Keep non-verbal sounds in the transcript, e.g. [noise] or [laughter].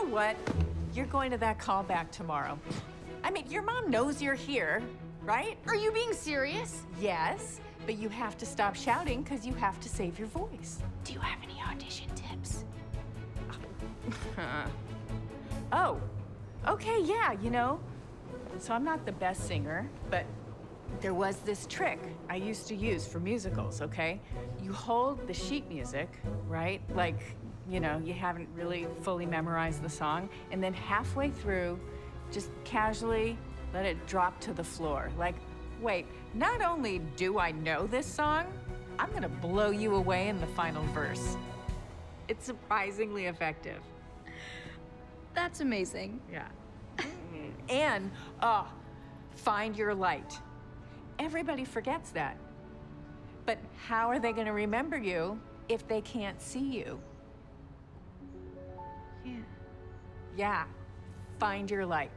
know what? You're going to that callback tomorrow. I mean, your mom knows you're here, right? Are you being serious? Yes, but you have to stop shouting because you have to save your voice. Do you have any audition tips? [laughs] Oh, okay, yeah, you know. So I'm not the best singer, but there was this trick I used to use for musicals, okay? You hold the sheet music, right? Like, you know, you haven't really fully memorized the song, and then halfway through, just casually let it drop to the floor. Like, wait, not only do I know this song, I'm gonna blow you away in the final verse. It's surprisingly effective. That's amazing. Yeah. [laughs] and, uh, find your light. Everybody forgets that. But how are they going to remember you if they can't see you? Yeah. Yeah. Find your light.